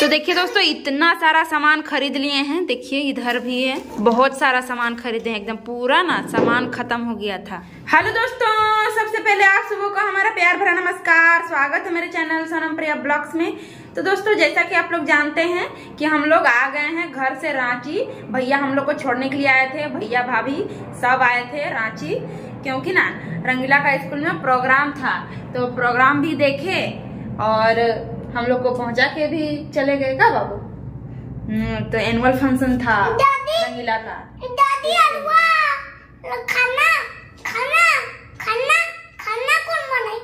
तो देखिए दोस्तों, इतना सारा सामान खरीद लिए हैं। देखिए, इधर भी है। बहुत सारा सामान खरीदे हैं, एकदम पूरा ना सामान खत्म हो गया था। हेलो दोस्तों, सबसे पहले आप सबों का हमारा प्यार भरा नमस्कार, स्वागत है मेरे चैनल सोनम प्रिया ब्लॉग्स में। तो दोस्तों, जैसा कि आप लोग जानते हैं कि हम लोग आ गए हैं घर से रांची। भैया हम लोग को छोड़ने के लिए आए थे, भैया भाभी सब आए थे रांची। क्योंकि ना, रंगीला का स्कूल में प्रोग्राम था। तो प्रोग्राम भी देखे और हम लोग को पहुँचा के भी चले गए का बाबू? हम्म, तो एनुअल फ़ंक्शन था। रंगीला का। दादी खाना खाना खाना खाना कौन बनाई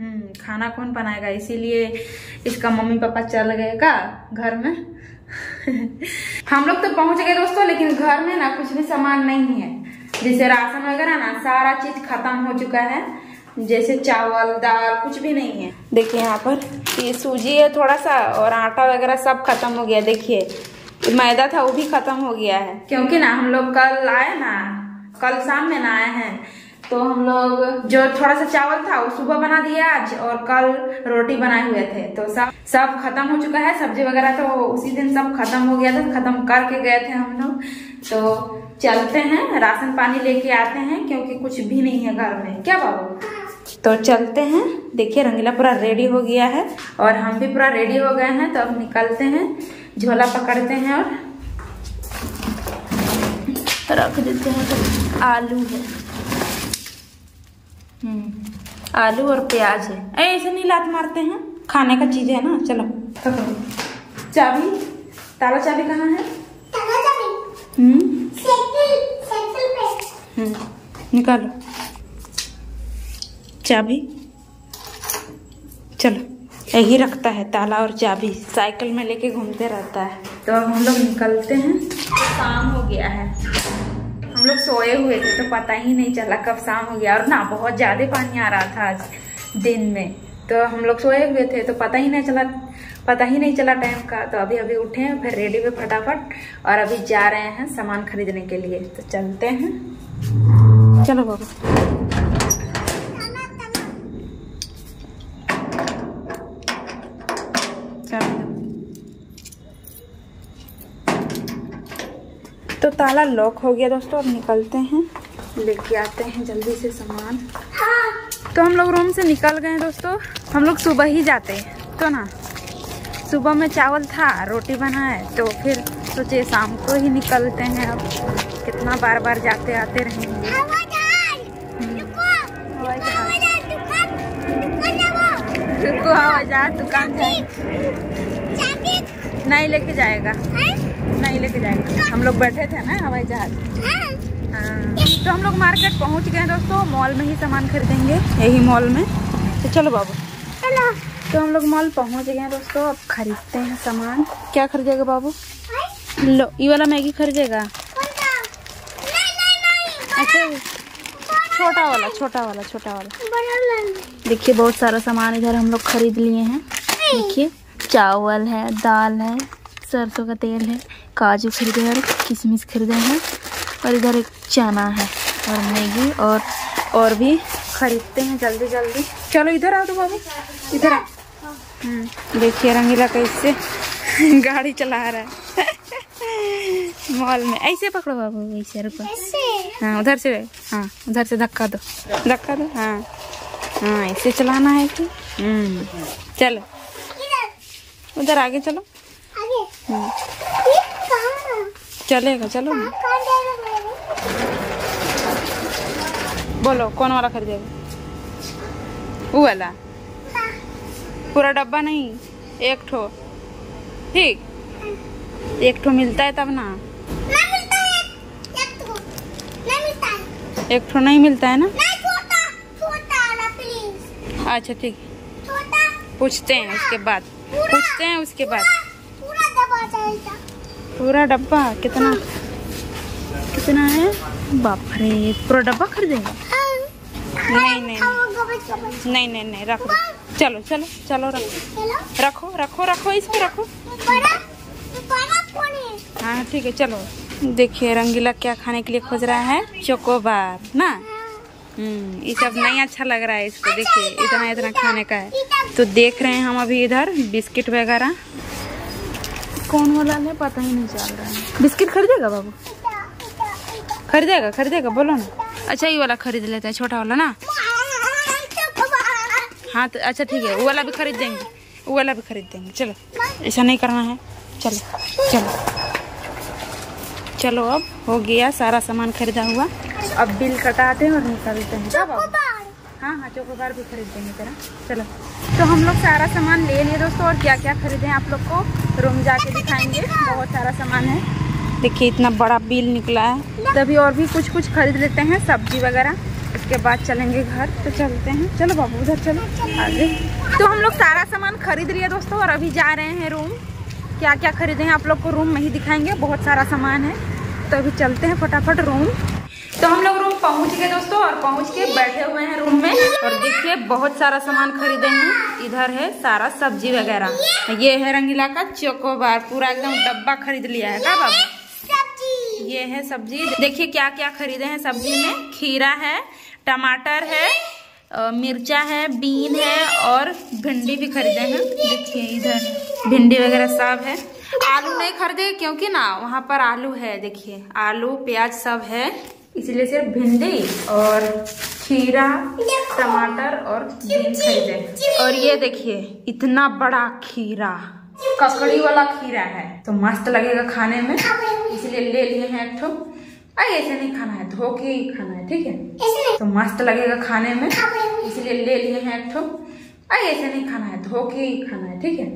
हम्म, खाना कौन बनाएगा? इसीलिए इसका मम्मी पापा चल गए का घर में। हम लोग तो पहुँच गए दोस्तों लेकिन घर में ना कुछ भी सामान नहीं है। जैसे राशन वगैरह ना सारा चीज़ खत्म हो चुका है। जैसे चावल दाल कुछ भी नहीं है। देखिए यहाँ पर ये सूजी है थोड़ा सा और आटा वगैरह सब खत्म हो गया देखिए। मैदा था वो भी खत्म हो गया है। क्योंकि ना हम लोग कल आए ना कल शाम में ना आए हैं तो हम लोग जो थोड़ा सा चावल था वो सुबह बना दिया आज और कल रोटी बनाए हुए थे। तो सब सब खत्म हो चुका है सब्ज़ी वगैरह तो उसी दिन सब खत्म हो गया था खत्म करके गए थे हम लोग। तो चलते हैं राशन पानी लेके आते हैं क्योंकि कुछ भी नहीं है घर में। क्या बाबू? तो चलते हैं। देखिए रंगीला पूरा रेडी हो गया है और हम भी पूरा रेडी हो गए हैं। तो अब निकलते हैं। झोला पकड़ते हैं और रख देते हैं। तो आलू है। हम्म, आलू और प्याज है। ऐसे नहीं लात मारते हैं। खाने का चीज़ है ना? चलो चाबी? ताला चाबी कहाँ है? चला जाने हम्म। हम्म, निकालो। चाबी। चलो, यही रखता है ताला और चाबी। साइकिल में लेके घूमते रहता है। तो अब हम लोग निकलते हैं। शाम हो गया है। हम लोग सोए हुए थे तो पता ही नहीं चला कब शाम हो गया। और ना, बहुत ज़्यादा पानी आ रहा था आज दिन में। तो हम लोग सोए हुए थे तो पता ही नहीं चला, पता ही नहीं चला टाइम का। तो अभी अभी उठे हैं, फिर रेडी हुए फटाफट। और अभी जा रहे हैं सामान खरीदने के लिए। तो चलते हैं। चलो बाबा। ताला लॉक हो गया दोस्तों, अब निकलते हैं। लेके आते हैं जल्दी से सामान। हाँ तो हम लोग रूम से निकल गए दोस्तों। हम लोग सुबह ही जाते हैं तो ना? सुबह में चावल था, रोटी बनाए तो फिर सोचे शाम को ही निकलते हैं अब। कितना बार बार जाते आते रहेंगे। दुकान नहीं लेके जाएगा। है नहीं लेके जाएगा। हम लोग बैठे थे ना हवाई जहाज़। हाँ हाँ। तो हम लोग मार्केट पहुँच गए दोस्तों। मॉल में ही सामान खरीदेंगे यही मॉल में। तो चलो बाबू। चलो। तो हम लोग मॉल पहुँच गए दोस्तों। अब खरीदते हैं सामान। क्या खरीदेगा बाबू? लो ये वाला मैगी खरीदेगा? नहीं अच्छा छोटा वाला छोटा वाला छोटा वाला। देखिए बहुत सारा सामान इधर हम लोग खरीद लिए हैं। देखिए चावल है दाल है। सरसों का तेल है काजू खरीदे हैं किशमिश खरीदे हैं और इधर एक चना है और मैगी और और भी खरीदते हैं जल्दी जल्दी। चलो इधर आओ तो बाबू इधर आओ। हम्म, देखिए रंगीला कैसे गाड़ी चला रहा है। मॉल में ऐसे पकड़ो बाबू ऐसे रुको। हाँ उधर से हाँ उधर से धक्का दो धक्का दो हाँ हाँ ऐसे चलाना है कि हम्म चलो। उधर आगे चलो। चलेगा, चलो। बोलो, कौन वाला खरीदेगा? वो वाला? पूरा डब्बा नहीं, एक ठो। ठीक। एक ठो मिलता है तब ना। एक ठो नहीं मिलता है ना? अच्छा ठीक। पूछते हैं उसके बाद। पूछते हैं उसके बाद। पूरा डब्बा? कितना? कितना है? बाप रे पूरा डब्बा खरीदेगा? हाँ नहीं नहीं नहीं नहीं नहीं रख चलो चलो चलो रखो रखो रखो रखो इसको रखो। है? हाँ ठीक है चलो। देखिए रंगीला क्या खाने के लिए खोज रहा है? चोकोबार ना? हम्म ये सब नहीं अच्छा लग रहा है इसको। देखिए इतना इतना खाने का है। तो देख रहे हैं हम अभी इधर बिस्किट वगैरह। कौन वाला है? पता ही नहीं चल रहा है। बिस्किट खरीदेगा बाबू? खरीदेगा खरीदेगा बोलो ना। अच्छा ये वाला खरीद लेते हैं छोटा वाला ना? हाँ तो अच्छा ठीक है वो वाला भी खरीद देंगे। वो वाला भी खरीद देंगे चलो। ऐसा नहीं करना है। चलो चलो। चलो अब हो गया सारा सामान खरीदा हुआ। अब बिल कटाते हैं और निकलते हैं। हाँ हाँ चोकोबार भी खरीद देंगे तेरा। चलो। तो हम लोग सारा सामान ले लिए दोस्तों और क्या क्या खरीदे आप लोग को? रूम जाके दिखाएँगे। बहुत सारा सामान है। देखिए इतना बड़ा बिल निकला है। तभी और भी कुछ कुछ खरीद लेते हैं सब्ज़ी वगैरह। उसके बाद चलेंगे घर। तो चलते हैं। चलो बाबू उधर चलो। आगे। तो हम लोग सारा सामान खरीद लिए दोस्तों और अभी जा रहे हैं रूम। क्या क्या खरीदे हैं आप लोग को? रूम में ही दिखाएँगे। बहुत सारा सामान है। तो अभी चलते हैं फटाफट रूम। तो हम लोग रूम पहुँच गए दोस्तों और पहुँच के बैठे हुए हैं रूम में। और देखिए बहुत सारा सामान खरीदे हैं। इधर है सारा सब्ज़ी वगैरह। ये है रंगीला का चोकोबार पूरा एकदम डब्बा खरीद लिया है। क्या बाबू ये है सब्ज़ी। देखिए क्या क्या खरीदे हैं सब्ज़ी में। खीरा है टमाटर है मिर्चा है बीन है और भिंडी भी खरीदे हैं। देखिए इधर भिंडी वगैरह सब है। आलू नहीं खरीदे क्योंकि ना वहाँ पर आलू है। देखिए आलू प्याज सब है। इसलिए सिर्फ़ भिंडी और खीरा टमाटर और बीन खरीदे। और ये देखिए इतना बड़ा खीरा। ककड़ी वाला खीरा है। तो मस्त लगेगा खाने में। इसलिए ले लिए हैं एक ठो। अरे ऐसे नहीं खाना है धो के ही खाना है ठीक है? तो मस्त लगेगा खाने में। इसलिए ले लिए हैं एक ठो। अरे ऐसे नहीं खाना है धो के ही खाना है ठीक है?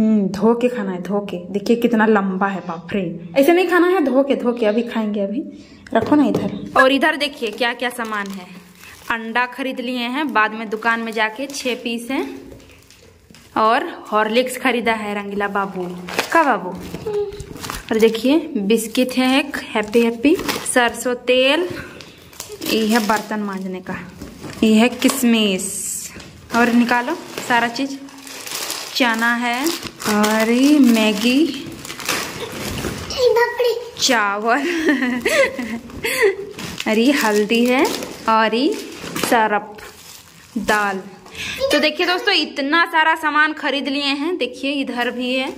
हम्म धो के खाना है धो के देखिए कितना लंबा है बाप रे। ऐसे नहीं खाना है धो के धो के अभी खाएँगे अभी। रखो ना इधर। और इधर देखिए क्या क्या सामान है। अंडा खरीद लिए हैं बाद में दुकान में जाके छह पीस हैं। और हॉर्लिक्स खरीदा है रंगीला बाबू। का बाबू? और देखिए बिस्किट है एक हैप्पी हैप्पी। सरसों तेल। ये है बर्तन मांजने का। ये है किशमिश और निकालो सारा चीज़। चना है और मैगी। चावल। ये हल्दी है और ये सरफ दाल। तो देखिए दोस्तों, इतना सारा सामान खरीद लिए हैं। देखिए, इधर भी है,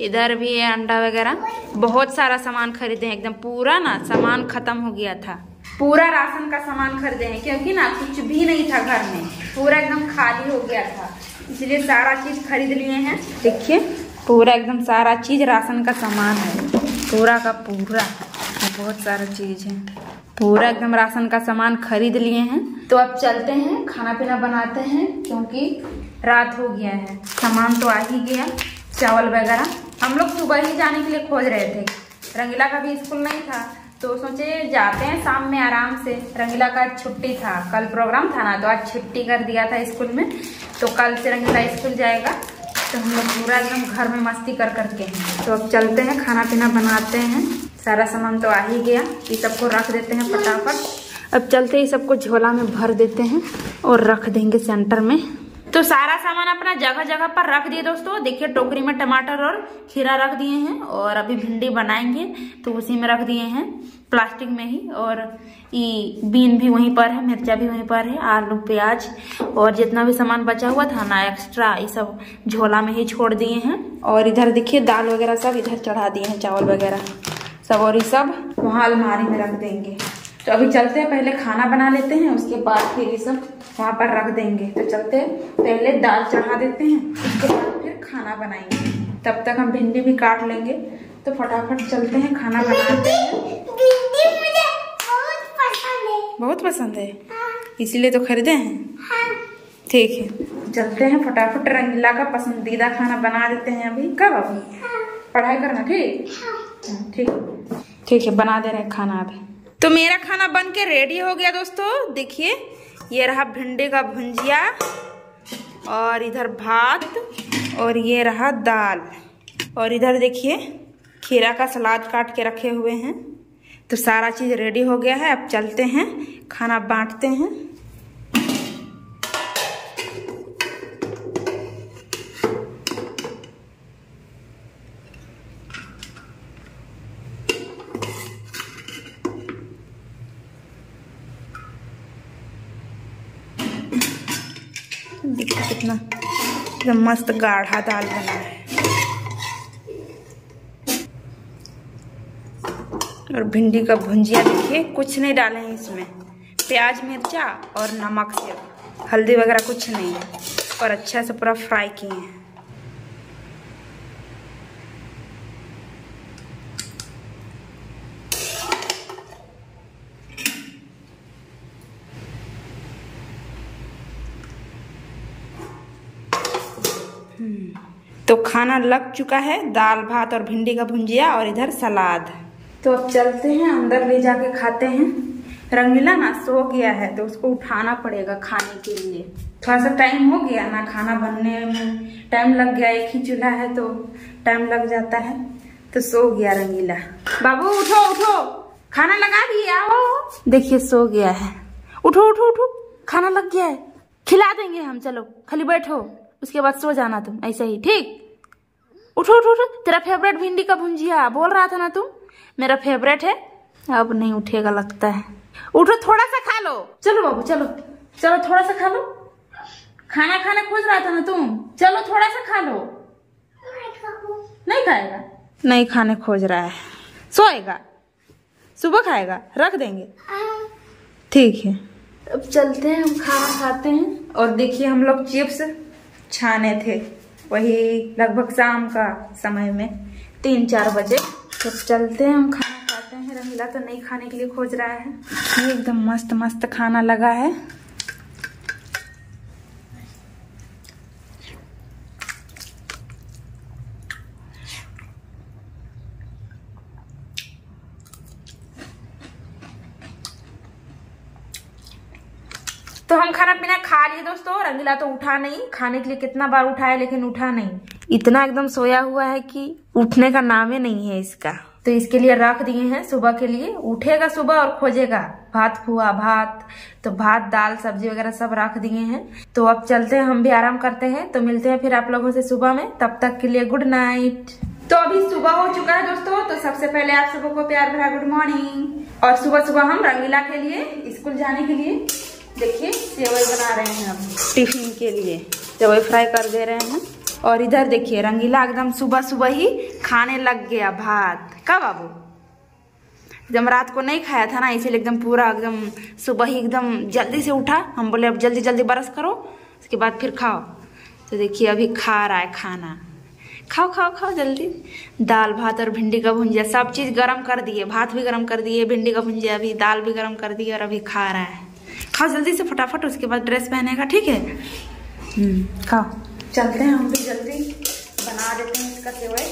इधर भी है अंडा वगैरह। बहुत सारा सामान खरीदे हैं, एकदम पूरा ना सामान खत्म हो गया था। पूरा राशन का सामान खरीदे हैं, क्योंकि ना कुछ भी नहीं था घर में। पूरा एकदम खाली हो गया था। इसलिए सारा चीज़ खरीद लिए हैं। देखिए, पूरा एकदम सारा चीज़ राशन का सामान है। पूरा का पूरा। बहुत सारा चीज़ है। पूरा एकदम राशन का सामान खरीद लिए हैं। तो अब चलते हैं खाना पीना बनाते हैं, क्योंकि रात हो गया है। सामान तो आ ही गया, चावल वगैरह। हम लोग सुबह ही जाने के लिए खोज रहे थे। रंगीला का भी स्कूल नहीं था। तो सोचे जाते हैं शाम में आराम से। रंगीला का छुट्टी था। कल प्रोग्राम था ना तो आज छुट्टी कर दिया था स्कूल में। तो कल से रंगीला स्कूल जाएगा। तो हम लोग पूरा एकदम घर में मस्ती कर करके हैं। तो अब चलते हैं खाना पीना बनाते हैं। सारा सामान तो आ ही गया। ये सबको रख देते हैं फटाफट। अब चलते ही सबको झोला में भर देते हैं और रख देंगे सेंटर में। तो सारा सामान अपना जगह जगह पर रख दिए दोस्तों। देखिए, टोकरी में टमाटर और खीरा रख दिए हैं और अभी भिंडी बनाएँगे तो उसी में रख दिए हैं। प्लास्टिक में ही और ये बीन भी वहीं पर है, मिर्चा भी वहीं पर है, आलू, प्याज और जितना भी सामान बचा हुआ था ना एक्स्ट्रा ये सब झोला में ही छोड़ दिए हैं। और इधर देखिए, दाल वगैरह सब इधर चढ़ा दिए हैं, चावल वगैरह। सब और ये सब वहाँ अलमारी में रख देंगे। तो अभी चलते हैं पहले खाना बना लेते हैं उसके बाद फिर ये सब वहाँ पर रख देंगे। तो चलते हैं पहले दाल चढ़ा देते हैं उसके बाद फिर खाना बनाएँगे। तब तक हम भिंडी भी काट लेंगे। तो फटाफट चलते हैं खाना बनाते हैं। बहुत पसंद है। इसीलिए तो खरीदे हैं? ठीक है चलते हैं फटाफट रंगीला का पसंदीदा खाना बना देते हैं अभी। कब अभी? पढ़ाई करना ठीक? हाँ, ठीक ठीक है बना दे रहे हैं खाना अभी। तो मेरा खाना बन के रेडी हो गया दोस्तों। देखिए, ये रहा भिंडी का भुंजिया और इधर भात और ये रहा दाल। और इधर देखिए, खीरा का सलाद काट के रखे हुए हैं। तो सारा चीज़ रेडी हो गया है। अब चलते हैं, खाना बांटते हैं। इसमें मस्त गाढ़ा दाल बना है। और भिंडी का भुंजिया देखिए, कुछ नहीं डाले हैं इसमें। प्याज, मिर्चा और नमक सिर्फ़। हल्दी वगैरह कुछ नहीं है। और अच्छा से पूरा फ्राई किए हैं। तो खाना लग चुका है, दाल, भात और भिंडी का भुंजिया और इधर सलाद। तो अब चलते हैं, अंदर ले जाके खाते हैं। रंगीला ना सो गया है तो उसको उठाना पड़ेगा खाने के लिए। थोड़ा सा टाइम हो गया ना खाना बनने में। टाइम लग गया, एक ही चूल्हा है तो टाइम लग जाता है। तो सो गया रंगीला। बाबू, उठो उठो। खाना लगा दिए, आओ। देखिए, सो गया है। उठो उठो उठो। खाना लग गया है। खिला देंगे हम, चलो। खाली बैठो। उसके बाद सो जाना तुम, ऐसे ही, ठीक? उठो उठो उठो। तेरा फेवरेट भिंडी का भुंजिया, बोल रहा था ना तुम मेरा फेवरेट है। अब नहीं उठेगा, लगता है। उठो, थोड़ा सा खा लो। चलो बाबू, चलो। चलो, थोड़ा सा खा लो। खाना खाने खोज रहा था ना तुम? चलो, थोड़ा सा खा लो। नहीं खाएगा? नहीं खाने खोज रहा है। सोएगा? सुबह खाएगा? रख देंगे। ठीक है। अब चलते हैं, हम खाना खाते हैं। और देखिए हम लोग चिप्स छाने थे। वही लगभग शाम का समय में तीन चार बजे। तो चलते हैं, हम खाना खाते हैं। रंगीला तो नहीं खाने के लिए खोज रहा है। एकदम मस्त मस्त खाना लगा है तो हम खाना पीना दोस्तों रंगीला तो उठा नहीं। खाने के लिए कितना बार उठाया लेकिन उठा नहीं। इतना एकदम सोया हुआ है कि उठने का नाम ही नहीं है इसका। तो इसके लिए रख दिए हैं सुबह के लिए। उठेगा सुबह और खोजेगा। भात हुआ भात तो भात दाल सब्ज़ी वगैरह सब रख दिए हैं। तो अब चलते हैं हम भी आराम करते हैं। तो मिलते हैं फिर आप लोगों से सुबह में। तब तक के लिए गुड नाइट तो अभी सुबह हो चुका है दोस्तों। तो सबसे पहले आप सबको को प्यार भरा गुड मॉर्निंग और सुबह सुबह हम रंगीला के लिए स्कूल जाने के लिए देखिए, सेवई बना रहे हैं हम। टिफ़िन के लिए। सेवई फ्राई कर दे रहे हैं। और इधर देखिए, रंगीला एकदम सुबह सुबह ही खाने लग गया भात। कब बाबू? जब रात को नहीं खाया था ना, इसीलिए एकदम पूरा एकदम सुबह ही एकदम जल्दी से उठा। हम बोले, अब जल्दी जल्दी बरस करो, उसके बाद फिर खाओ। तो देखिए, अभी खा रहा है खाना। खाओ खाओ खाओ जल्दी। दाल, भात और भिंडी का भुंजिया, सब चीज़ गरम कर दिए। भात भी गरम कर दिए, भिंडी का भुंजिया अभी दाल भी गरम कर दिए और अभी खा रहा है। खाओ जल्दी से फटाफट उसके बाद ड्रेस पहनेगा ठीक है? खाओ। चलते हैं हम भी जल्दी। बना देते हैं इसका सेवई।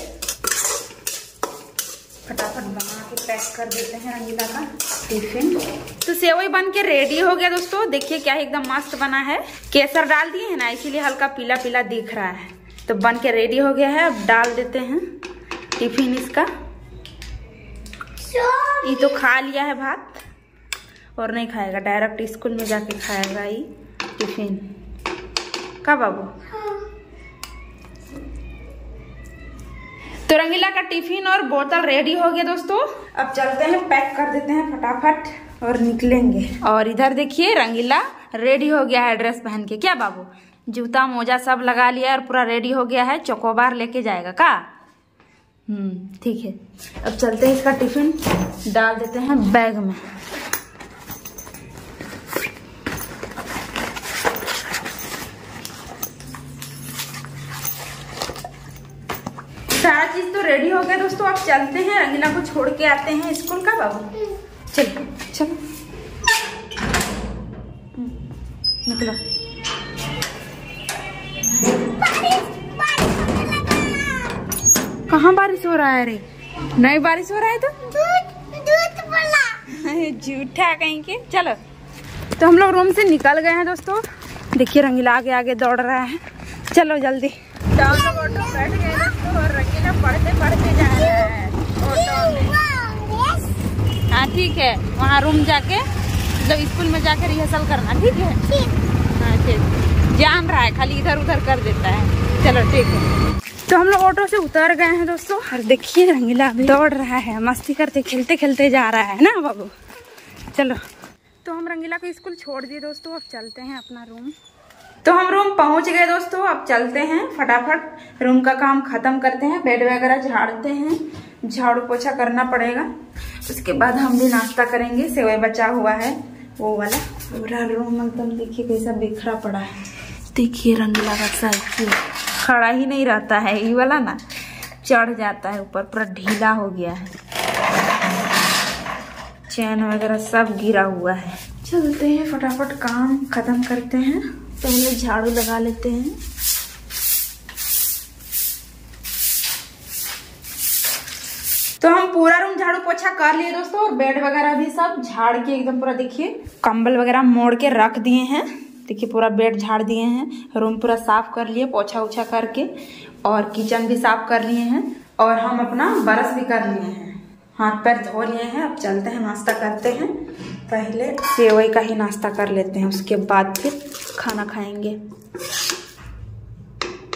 फटाफट बना के पैक कर देते हैं रंगीला का टिफ़िन। तो सेवई बन के रेडी हो गया दोस्तों। देखिए क्या एकदम मस्त बना है। केसर डाल दिए है ना इसीलिए हल्का पीला पीला दिख रहा है। तो बन के रेडी हो गया है। अब डाल देते हैं टिफ़िन इसका। ये तो खा लिया है भात। और नहीं खाएगा। डायरेक्ट स्कूल में जाके खाएगा ये टिफ़िन का बाबू? तो रंगीला का टिफ़िन और बोतल रेडी हो गया दोस्तों। अब चलते हैं पैक कर देते हैं फटाफट और निकलेंगे। और इधर देखिए रंगीला रेडी हो गया है ड्रेस पहन के। क्या बाबू? जूता मोजा सब लगा लिया और पूरा रेडी हो गया है। चोकोबार लेके जाएगा का? हम्म ठीक है। अब चलते हैं इसका टिफ़िन डाल देते हैं बैग में। सारा चीज़ तो रेडी हो गया दोस्तों अब चलते हैं रंगीला को छोड़ के आते हैं स्कूल का बाबू। चलो चलो। निकलो। कहाँ बारिश हो रहा है रे? नहीं बारिश हो रहा है तो? झूठा कहीं के। चलो। तो हम लोग रूम से निकल गए हैं दोस्तों। देखिए रंगीला आगे आगे दौड़ रहा है। चलो जल्दी। तो लोग ऑटो बैठ गए और रंगीला पढ़ते पढ़ते जा रहा है। ऑटो में। हाँ ठीक है। वहाँ रूम जाके मतलब स्कूल में जाके रिहर्सल करना ठीक है? हाँ ठीक। जान रहा है खाली इधर उधर कर देता है। चलो ठीक है। तो हम लोग ऑटो से उतर गए हैं दोस्तों। और देखिए रंगीला अभी दौड़ रहा है। मस्ती करते खेलते खेलते जा रहा है ना बाबू? चलो। तो हम रंगीला को स्कूल छोड़ दिए दोस्तों। अब चलते हैं अपना रूम तो हम रूम पहुँच गए दोस्तों, अब चलते हैं, फटाफट रूम का काम खत्म करते हैं बेड वगैरह झाड़ते हैं, झाड़ू पोछा करना पड़ेगा। उसके बाद हम भी नाश्ता करेंगे, सेवई बचा हुआ है, वो वाला। पूरा रूम एकदम देखिए कैसा बिखरा पड़ा है। देखिए रंगीला बक्सा देखिए खड़ा ही नहीं रहता है, ये वाला ना, चढ़ जाता है ऊपर, पूरा ढीला हो गया है। चैन वगैरह सब गिरा हुआ है। चलते हैं, फटाफट काम खत्म करते हैं। पहले झाड़ू लगा लेते हैं। तो हम पूरा रूम झाड़ू पोछा कर लिए दोस्तों, और बेड वगैरह भी सब झाड़ के एकदम पूरा देखिए, कंबल वगैरह मोड़ के रख दिए हैं। देखिए पूरा बेड झाड़ दिए हैं, रूम पूरा साफ़ कर लिए, पोछा उछा करके, और किचन भी साफ़ कर लिए हैं, और हम अपना बरस भी कर लिए हैं। हाथ पैर धो लिए हैं, अब चलते हैं नाश्ता करते हैं। पहले सेवई का ही नाश्ता कर लेते हैं, उसके बाद फिर खाना खाएँगे।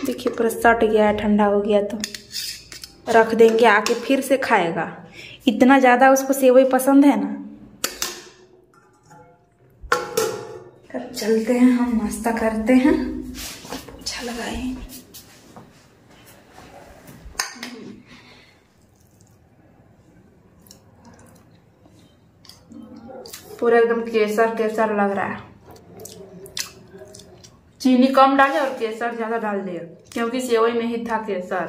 देखिए पूरा सट गया है, ठंडा हो गया तो। रख देंगे, आके फिर से खाएगा। इतना ज़्यादा उसको सेवई पसंद है ना? चलते हैं, हम नाश्ता करते हैं अच्छा लगाए पूरा एकदम केसर केसर लग रहा है। चीनी कम डाले और केसर ज़्यादा डाल दिए, क्योंकि सेवई में ही था केसर।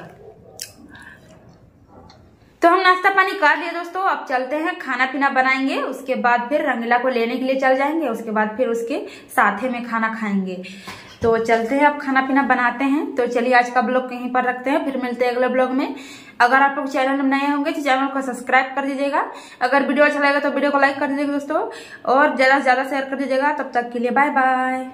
तो हम नाश्ता पानी कर लिए दोस्तों, अब चलते हैं, खाना पीना बनाएँगे, उसके बाद फिर रंगीला को लेने के लिए चल जाएँगे, उसके बाद फिर उसके साथे में खाना खाएँगे। तो चलते हैं, अब खाना पीना बनाते हैं। तो चलिए, आज का ब्लॉग यहीं पर रखते हैं। फिर मिलते हैं अगले ब्लॉग में। अगर आप लोग चैनल में नए होंगे तो चैनल को सब्सक्राइब कर दीजिएगा। अगर वीडियो अच्छा लगेगा तो वीडियो को लाइक कर दीजिएगा दोस्तों। और ज़्यादा से ज़्यादा शेयर कर दीजिएगा। तब तक के लिए बाय बाय